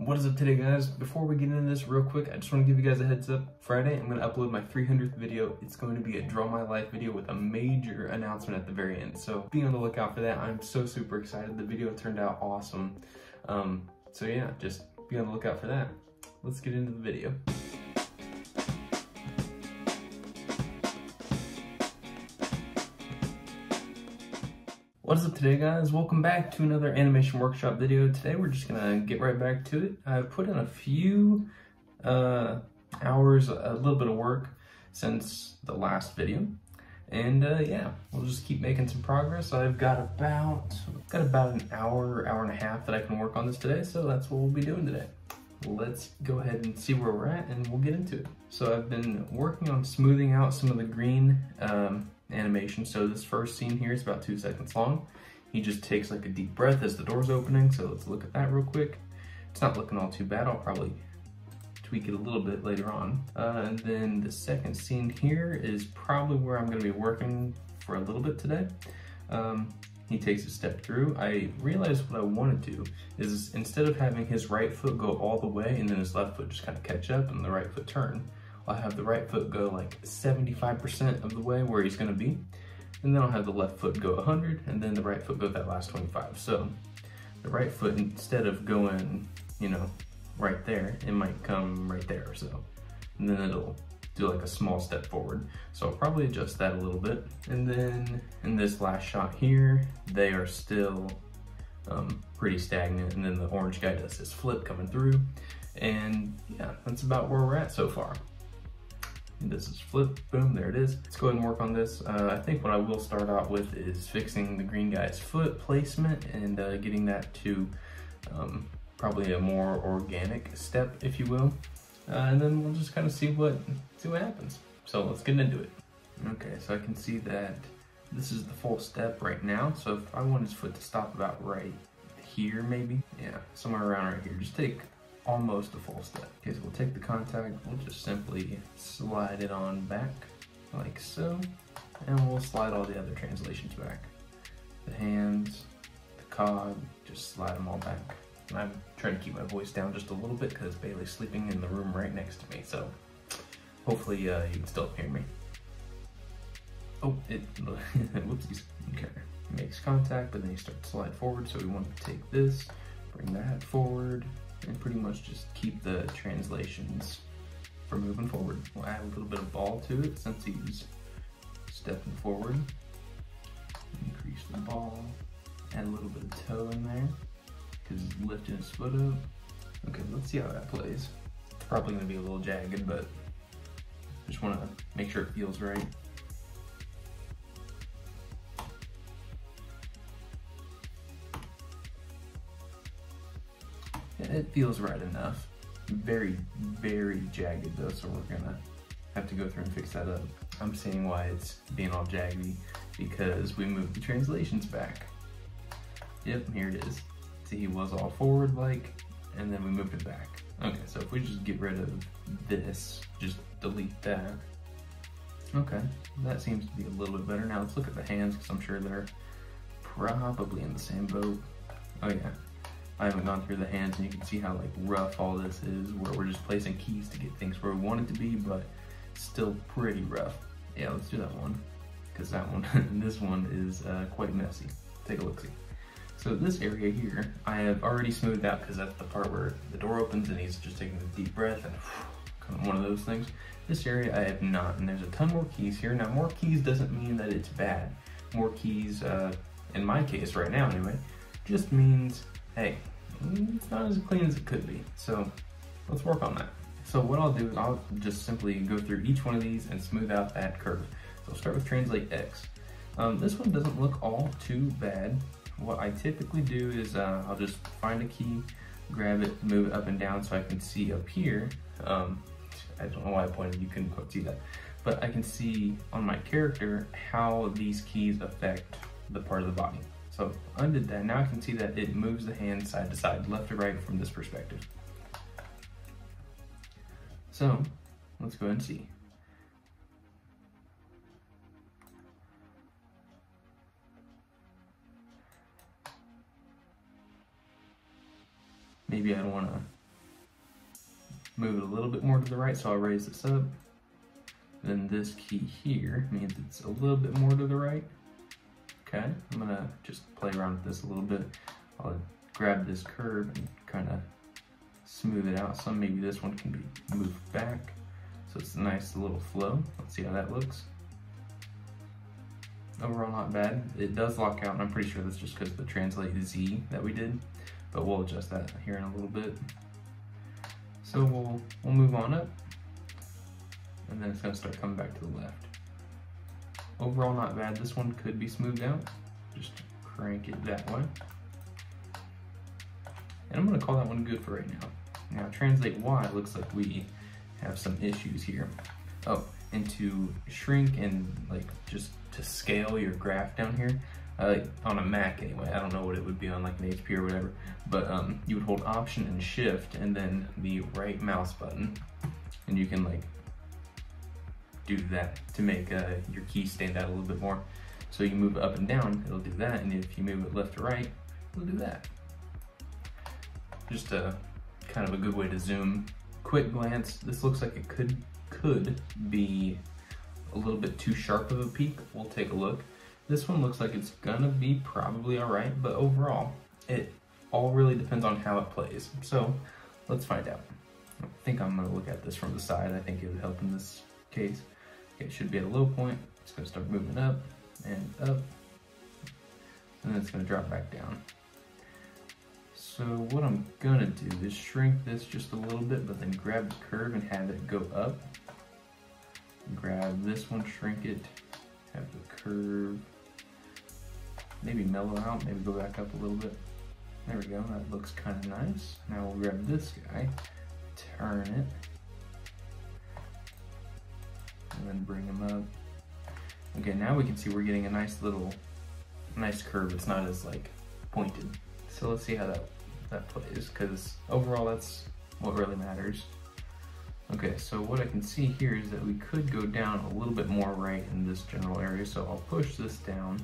What is up today guys? Before we get into this real quick, I just want to give you guys a heads up. Friday, I'm going to upload my 300th video. It's going to be a Draw My Life video with a major announcement at the very end. So be on the lookout for that. I'm so super excited. The video turned out awesome. Um, so yeah, just be on the lookout for that. Let's get into the video. What is up today guys? Welcome back to another animation workshop video. Today we're just gonna get right back to it. I've put in a few uh, hours, a little bit of work since the last video. And uh, yeah, we'll just keep making some progress. I've got about, got about an hour, hour and a half that I can work on this today. So that's what we'll be doing today. Let's go ahead and see where we're at and we'll get into it. So I've been working on smoothing out some of the green um, animation. So this first scene here is about two seconds long. He just takes like a deep breath as the door's opening. So let's look at that real quick. It's not looking all too bad. I'll probably tweak it a little bit later on. Uh, and then the second scene here is probably where I'm gonna be working for a little bit today. Um, he takes a step through. I realized what I want to do is instead of having his right foot go all the way and then his left foot just kind of catch up and the right foot turn, I'll have the right foot go like 75% of the way where he's gonna be. And then I'll have the left foot go 100 and then the right foot go that last 25. So the right foot, instead of going, you know, right there, it might come right there or so. And then it'll do like a small step forward. So I'll probably adjust that a little bit. And then in this last shot here, they are still um, pretty stagnant. And then the orange guy does his flip coming through. And yeah, that's about where we're at so far. This is flip, boom, there it is. Let's go ahead and work on this. Uh, I think what I will start out with is fixing the green guy's foot placement and uh, getting that to um, probably a more organic step, if you will. Uh, and then we'll just kind of see what, see what happens. So let's get into it. Okay, so I can see that this is the full step right now. So if I want his foot to stop about right here, maybe, yeah, somewhere around right here, just take almost a full step. Okay, so we'll take the contact, we'll just simply slide it on back like so, and we'll slide all the other translations back. The hands, the cog, just slide them all back. And I'm trying to keep my voice down just a little bit because Bailey's sleeping in the room right next to me, so hopefully uh, you can still hear me. Oh, it, whoopsies, okay. Makes contact, but then you start to slide forward, so we want to take this, bring that forward, and pretty much just keep the translations for moving forward. We'll add a little bit of ball to it since he's stepping forward. Increase the ball, add a little bit of toe in there because he's lifting his foot up. Okay, let's see how that plays. It's probably gonna be a little jagged, but just wanna make sure it feels right. It feels right enough. Very, very jagged though, so we're gonna have to go through and fix that up. I'm seeing why it's being all jaggy because we moved the translations back. Yep, here it is. See, he was all forward like, and then we moved it back. Okay, so if we just get rid of this, just delete that. Okay, that seems to be a little bit better. Now let's look at the hands because I'm sure they're probably in the same boat. Oh yeah, I haven't gone through the hands and you can see how like rough all this is where we're just placing keys to get things where we want it to be, but still pretty rough. Yeah, let's do that one because that one, this one is uh, quite messy. Take a look see. So this area here, I have already smoothed out because that's the part where the door opens and he's just taking a deep breath and kind of one of those things. This area I have not, and there's a ton more keys here. Now more keys doesn't mean that it's bad. More keys, uh, in my case right now anyway, just means, hey, not as clean as it could be. So let's work on that. So what I'll do is I'll just simply go through each one of these and smooth out that curve. So I'll start with Translate X. Um, this one doesn't look all too bad. What I typically do is uh, I'll just find a key, grab it, move it up and down so I can see up here. Um, I don't know why I pointed, you couldn't quite see that. But I can see on my character how these keys affect the part of the body. So undid that. Now I can see that it moves the hand side to side, left to right from this perspective. So let's go ahead and see. Maybe I don't want to move it a little bit more to the right, so I'll raise this up. Then this key here means it's a little bit more to the right. Okay, I'm gonna just play around with this a little bit. I'll grab this curve and kind of smooth it out some. Maybe this one can be moved back. So it's a nice little flow. Let's see how that looks. Overall not bad. It does lock out and I'm pretty sure that's just because of the translate Z that we did, but we'll adjust that here in a little bit. So we'll, we'll move on up and then it's gonna start coming back to the left. Overall not bad. This one could be smoothed out. Just crank it that way. And I'm gonna call that one good for right now. Now translate Y looks like we have some issues here. Oh, and to shrink and like just to scale your graph down here, uh, on a Mac anyway, I don't know what it would be on like an HP or whatever, but um, you would hold Option and Shift and then the right mouse button, and you can like do that to make uh, your key stand out a little bit more. So you move it up and down, it'll do that, and if you move it left to right, it'll do that. Just a kind of a good way to zoom. Quick glance, this looks like it could could be a little bit too sharp of a peak. We'll take a look. This one looks like it's gonna be probably all right, but overall, it all really depends on how it plays. So let's find out. I think I'm gonna look at this from the side. I think it would help in this case. It should be at a low point. It's gonna start moving up and up, and then it's gonna drop back down. So what I'm gonna do is shrink this just a little bit, but then grab the curve and have it go up. Grab this one, shrink it, have the curve, maybe mellow out, maybe go back up a little bit. There we go, that looks kind of nice. Now we'll grab this guy, turn it, Okay, now we can see we're getting a nice little, nice curve. It's not as like pointed. So let's see how that, that plays, because overall that's what really matters. Okay, so what I can see here is that we could go down a little bit more right in this general area, so I'll push this down.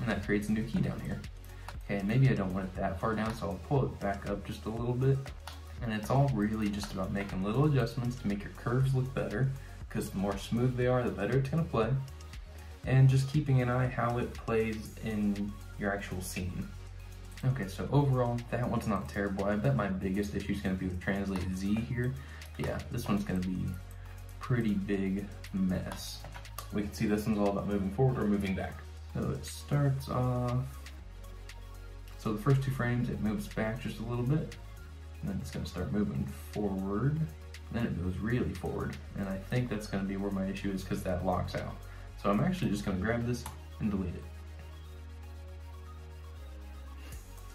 And that creates a new key down here. Okay, maybe I don't want it that far down, so I'll pull it back up just a little bit. And it's all really just about making little adjustments to make your curves look better, because the more smooth they are, the better it's gonna play. And just keeping an eye how it plays in your actual scene. Okay, so overall, that one's not terrible. I bet my biggest issue is gonna be with Translate Z here. Yeah, this one's gonna be pretty big mess. We can see this one's all about moving forward or moving back. So it starts off, so the first two frames, it moves back just a little bit, then it's gonna start moving forward, then it goes really forward, and I think that's gonna be where my issue is because that locks out. So I'm actually just gonna grab this and delete it.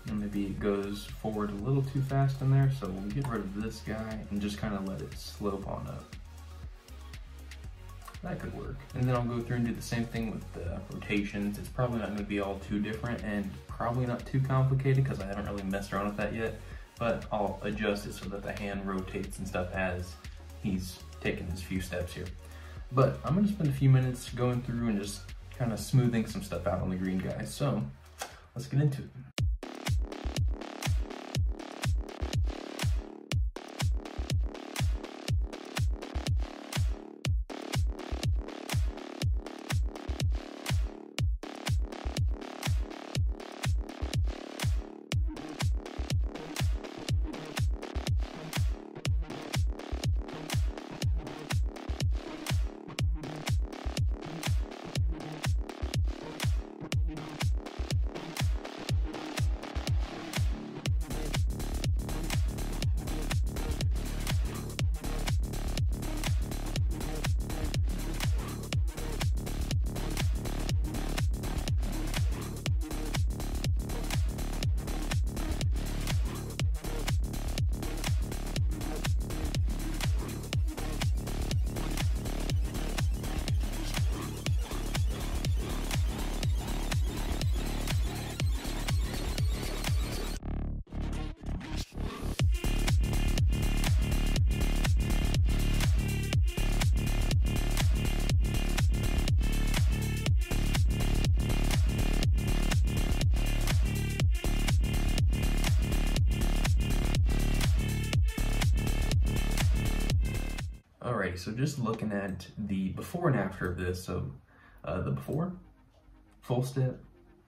And maybe it goes forward a little too fast in there, so we'll get rid of this guy and just kind of let it slope on up. That could work. And then I'll go through and do the same thing with the rotations. It's probably not gonna be all too different and probably not too complicated because I haven't really messed around with that yet, but I'll adjust it so that the hand rotates and stuff as he's taking his few steps here. But I'm gonna spend a few minutes going through and just kind of smoothing some stuff out on the green guys. So let's get into it. Alrighty, so just looking at the before and after of this, so uh, the before, full step,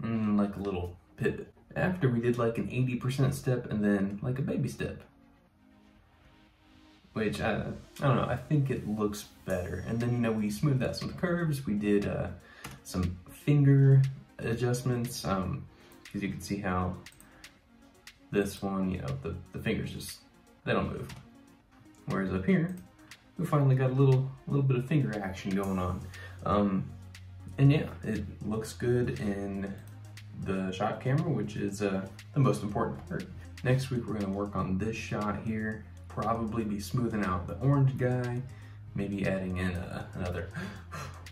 mm, like a little pivot. After we did like an 80% step and then like a baby step. Which, uh, I don't know, I think it looks better. And then, you know, we smoothed out some curves, we did uh, some finger adjustments, um, because you can see how this one, you know, the, the fingers just, they don't move. Whereas up here, we finally got a little, little bit of finger action going on. Um, and yeah, it looks good in the shot camera, which is uh, the most important part. Next week, we're gonna work on this shot here, probably be smoothing out the orange guy, maybe adding in uh, another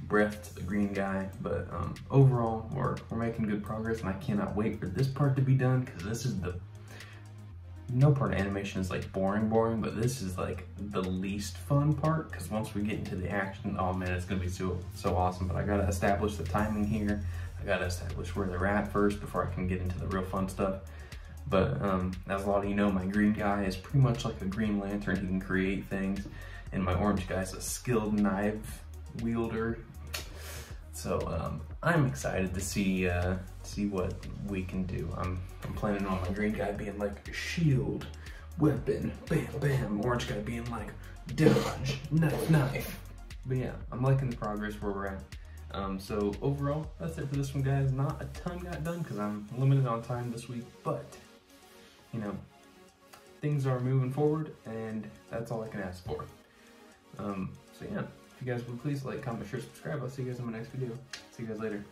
breath to the green guy. But um, overall, we're, we're making good progress and I cannot wait for this part to be done because this is the, no part of animation is like boring, boring, but this is like the least fun part because once we get into the action, oh man, it's gonna be so, so awesome. But I gotta establish the timing here. I gotta establish where they're at first before I can get into the real fun stuff. But um, as a lot of you know, my green guy is pretty much like a green lantern. He can create things. And my orange guy is a skilled knife wielder. So um, I'm excited to see uh, see what we can do. I'm, I'm planning on my green guy being like shield, weapon, bam, bam. Orange guy being like dodge, knife, knife. But yeah, I'm liking the progress where we're at. Um, so overall, that's it for this one, guys. Not a ton got done because I'm limited on time this week, but you know, things are moving forward, and that's all I can ask for. Um, so yeah, you guys would please like, comment, share, subscribe. I'll see you guys in my next video. See you guys later.